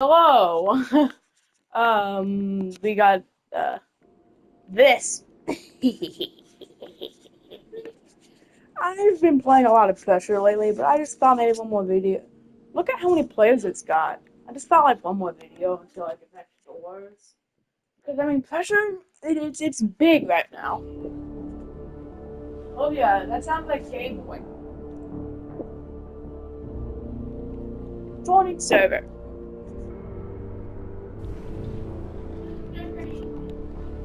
Hello. um, we got uh this. I've been playing a lot of Pressure lately, but I just thought maybe one more video. Look at how many players it's got. I just thought like one more video until I get back to doors. Because I mean, Pressure, it, it's it's big right now. Oh yeah, that sounds like Game Boy. Joining server.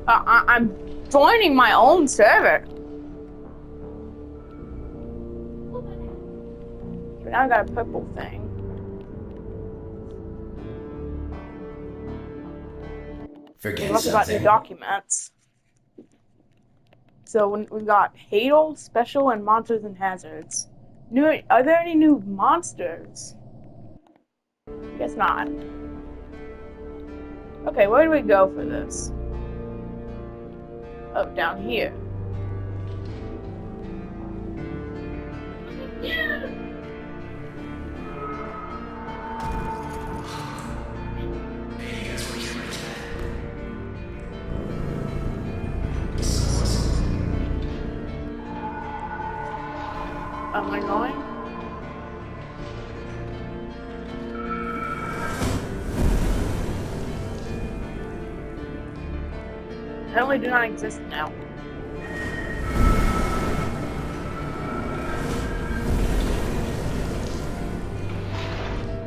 Uh, I, I'm joining my own server. Now I got a purple thing. Forget We also got new documents. So we got Hadal, Special, and Monsters and Hazards. New are there any new monsters? Guess not. Okay, where do we go for this? Oh, down here. Am I going? Apparently do not exist now.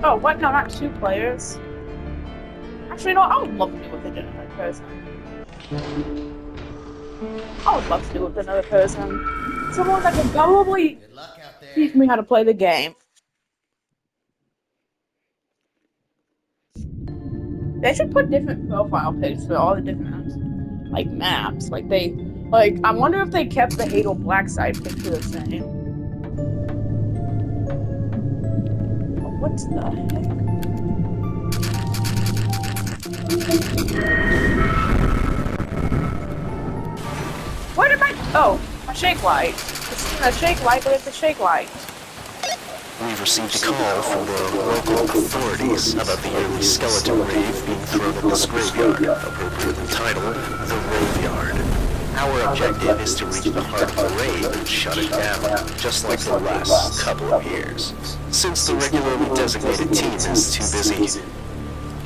Oh, what? No, not two players. Actually, no, I would love to do it with another person. I would love to do it with another person. Someone that can probably Good luck out there. teach me how to play the game. They should put different profile pics for all the different like maps. Like they like I wonder if they kept the Hadal Black Side picture the same. What the heck? Where did my oh my shake light? It's a shake light, but it's a shake light. We've received a call from the local authorities about the yearly skeleton rave being thrown at this graveyard, appropriately titled The Raveyard. Our objective is to reach the heart of the rave and shut it down, just like the last couple of years. Since the regularly designated team is too busy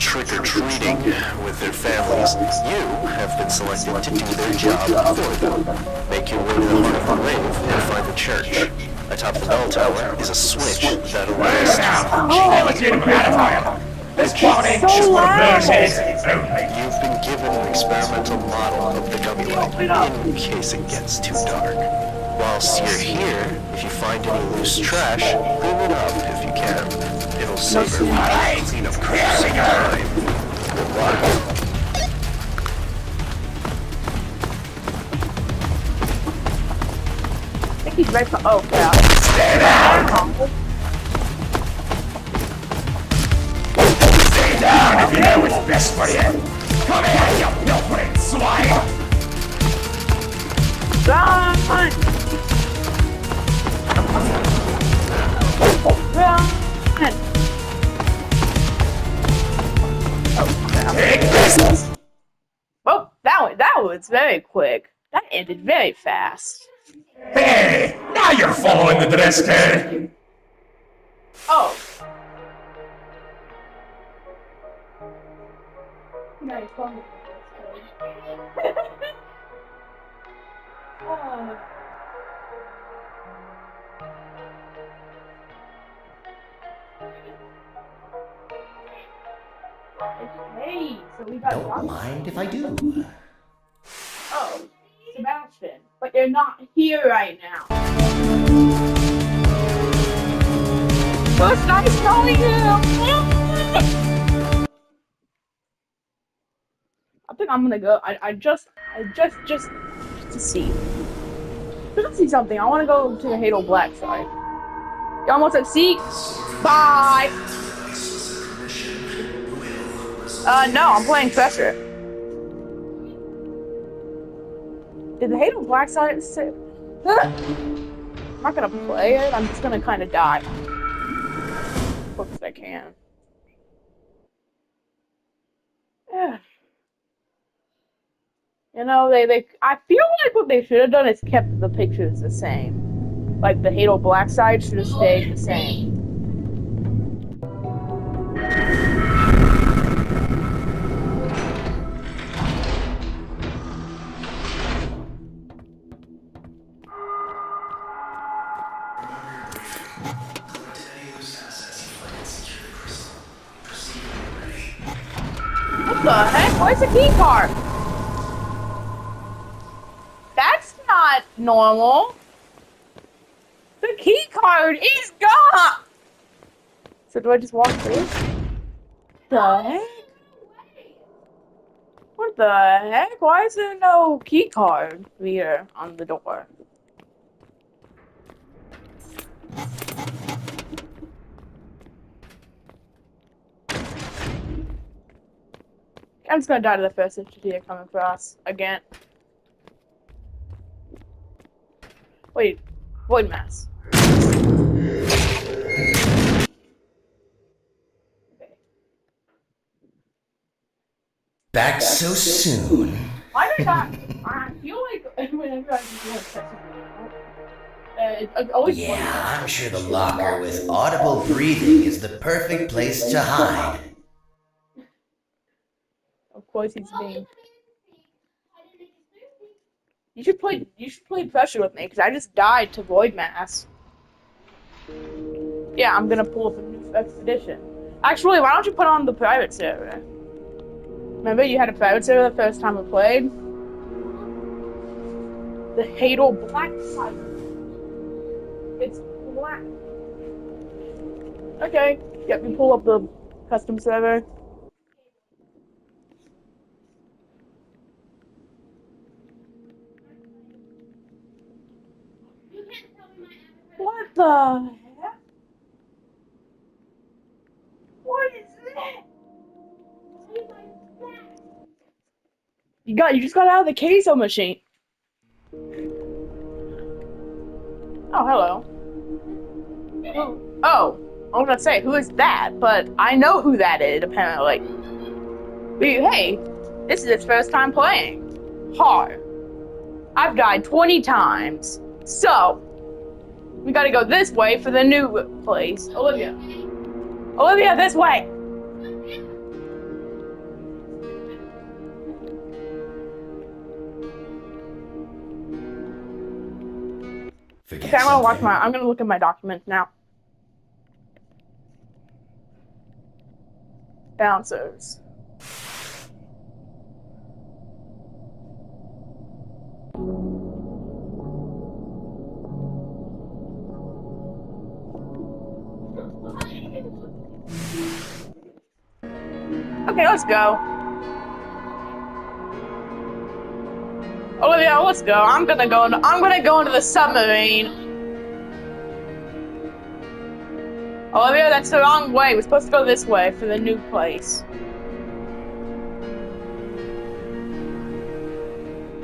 trick-or-treating with their families, you have been selected to do their job for them. Make your way to the heart of the rave and find the church. Atop the bell tower is a switch that allows oh, This cloning is for versions only. You've been given an experimental model of the gummy light in case it gets too dark. Whilst you're here, if you find any loose trash, clean it up if you can. It'll save everyone clean up crazy time. Good luck. He's right for oh yeah. Stay down! Stay down if you know what's best for you. Come here, you pilfering swine! Run! Run! Take this! Oh, that that was very quick. That ended very fast. Hey, now you're following the dress code. Oh. Nice one. oh. Hey, so we got Don't mind if I do. You're not here right now. Well, it's nice knowing you. I think I'm gonna go. I, I just, I just, just, just to see. Just to see something. I want to go to the Hadal Black side. You almost at sea. Bye. Uh, no, I'm playing Treasure. Did the Hadal black side say? I'm not gonna play it. I'm just gonna kind of die. Books I can. Yeah. You know, they, they I feel like what they should have done is kept the pictures the same. Like the Hadal Black side should have stayed the same. The heck? Where's the key card? That's not normal. The key card is gone. So do I just walk through? The heck? What the heck? Why is there no key card here on the door? I'm just gonna die to the first engineer coming for us again. Wait, void mass. Back so soon. Why did I? I feel like whenever I do a uh, it, it always Yeah, I'm sure the locker with audible breathing is the perfect place to hide. You should play. You should play pressure with me because I just died to void mass. Yeah, I'm gonna pull up a new expedition. Actually, why don't you put on the private server? Remember, you had a private server the first time we played. The Hadal Black site. It's black. Okay. Yep, you pull up the custom server. What the heck? What is that? You got you just got out of the queso machine. Oh, hello. Oh, I was gonna say, who is that? But I know who that is, apparently. Hey, this is its first time playing. Hard. I've died 20 times. So, we gotta go this way for the new place. Olivia. Olivia, this way! Forget Okay, I'm gonna watch my. I'm gonna look at my documents now. Bouncers. Let's go. Olivia, let's go. I'm gonna go. Into, I'm gonna go into the submarine. Olivia, that's the wrong way. We're supposed to go this way for the new place.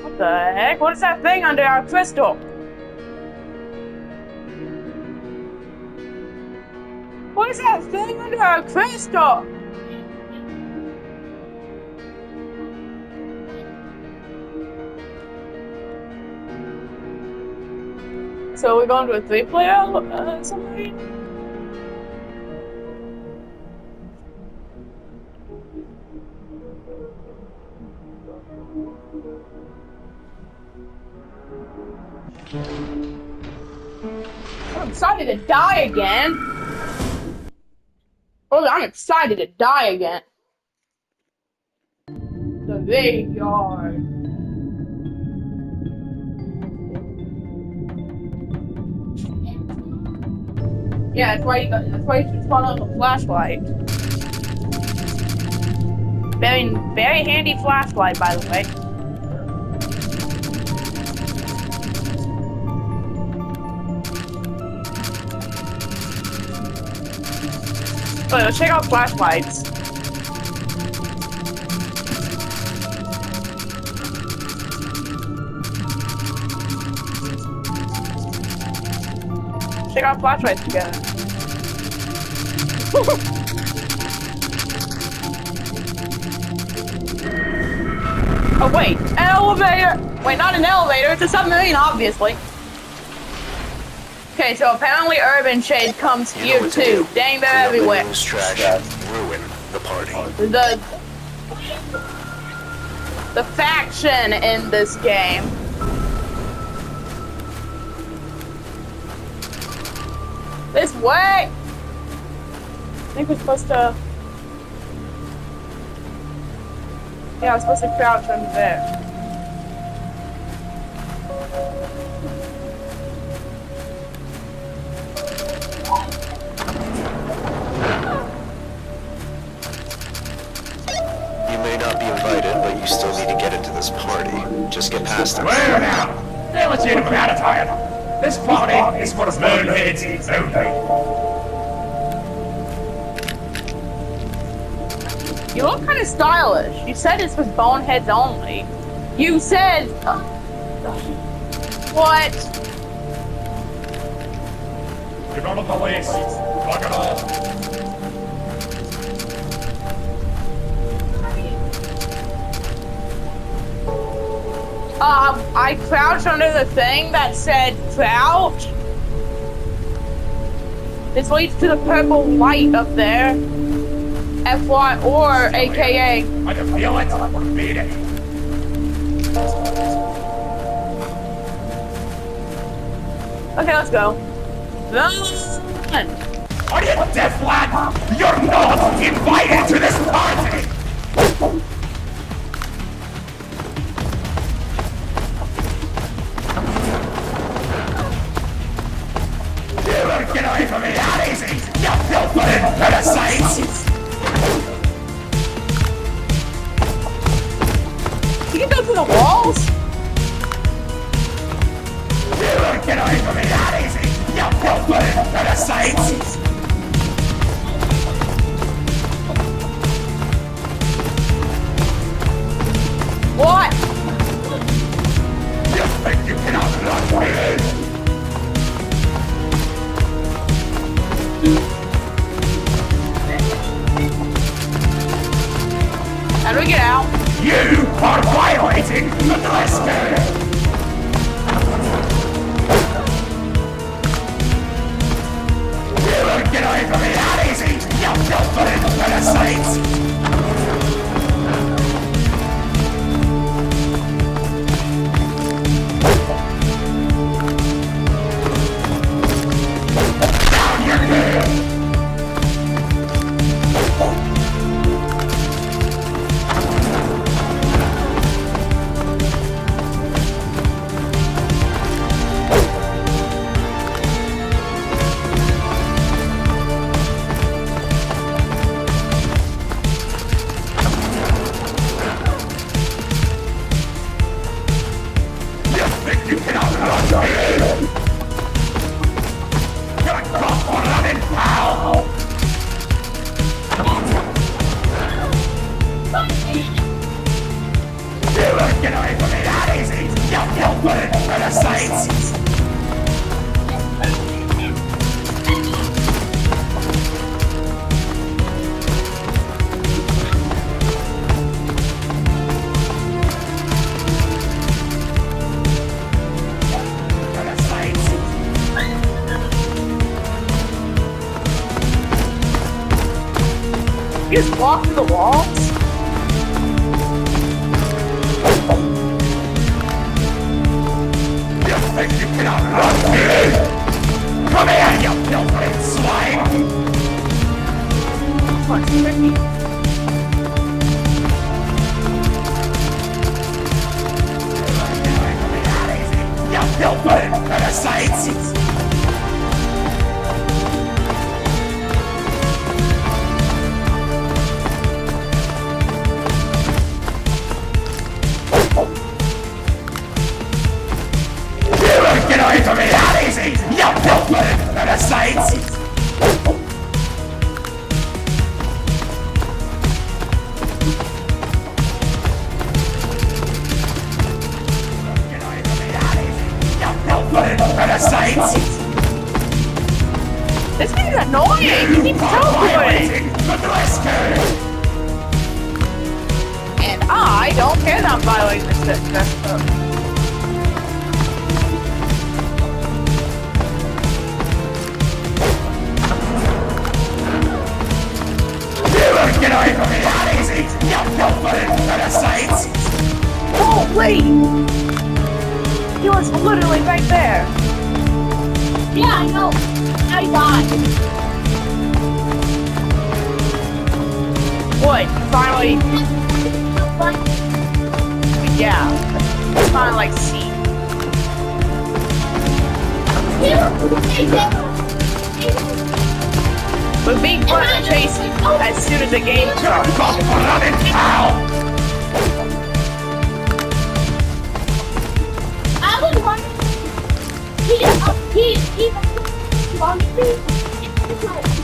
What the heck? What is that thing under our crystal? What is that thing under our crystal? So we're going to a three-player uh, submarine? I'm excited to die again. Oh, I'm excited to die again. The graveyard. Yeah, that's why you got, that's why you should spawn on the flashlight. Very, very handy flashlight, by the way. Let's check out flashlights. Check out flashlights together. Oh wait, an elevator! Wait, not an elevator, it's a submarine, obviously. Okay, so apparently Urban Shade comes You here what to too. Dang, they're Clean up the everywhere. trash. Ruin the party. The the faction in this game. This way. I think we're supposed to. Yeah, I'm supposed to crouch under there. You may not be invited, but you still need to get into this party. Just get past it. Where now? They're legitimate attire. This party is for boneheads only. You look kind of stylish. You said this was boneheads only. You said. What? You're on the police. Fuck it all. Um, I crouched under the thing that said crouch. This leads to the purple light up there. FY or AKA. I can feel it. I want to beat it. Okay, let's go. Run! Are you deaf, lad? You're not invited to this party! You filthy get away from me that easy, you parasites! Parasites! You just walk through the walls? Think you can outrun me? Come here, you filthy swine! Tricky. You filthy parasites! Away from me Oh, wait! He was literally right there. Yeah, I know. I died. What? Finally, yeah. It's kind of like C. But being fun to chase as soon as the game You're He, uh, he, he, he wanted me.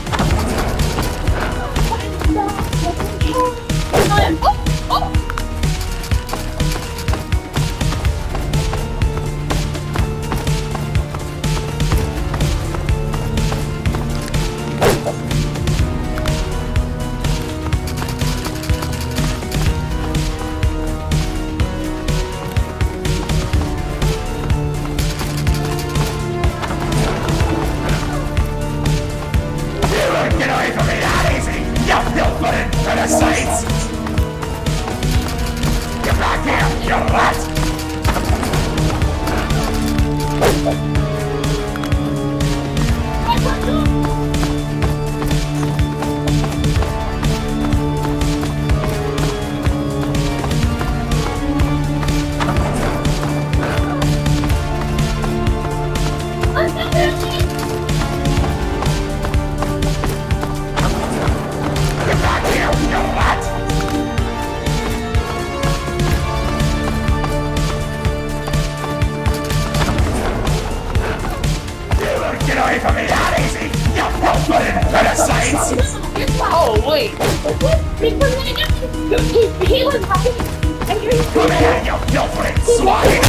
Come here, you filthy swine!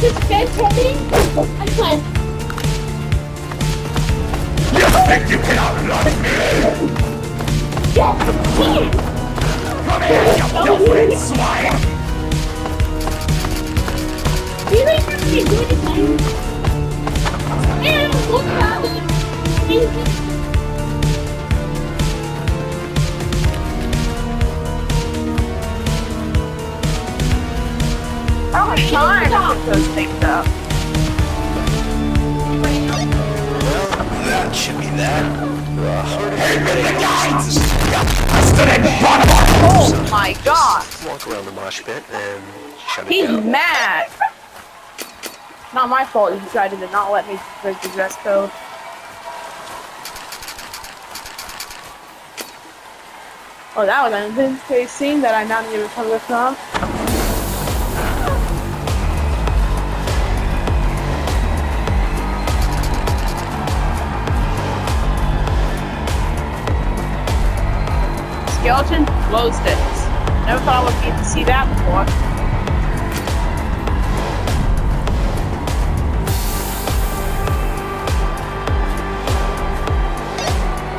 Just bed heavy. I went. You think you can outrun me? Yes, he. Come here, swine! He didn't really do anything. And look our Oh my god. walk around the mosh pit and He's mad. Not my fault he decided to not let me break the dress code. Oh, that was an intense scene that I now need to recover from. Skeleton glow sticks. Never thought I would get to see that before.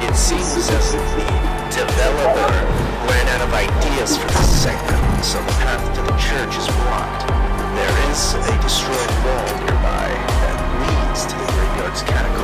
It seems as if the developer ran out of ideas for this segment, so the path to the church is blocked. There is a destroyed wall nearby that leads to the graveyard's catacombs.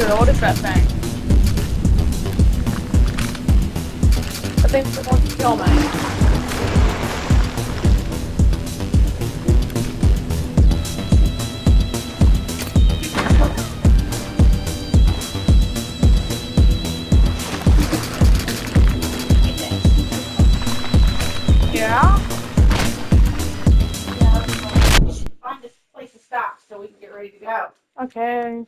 Seriously, what is that thing? I think it wants to kill me. Yeah? Find a place to stop so we can get ready to go. Okay.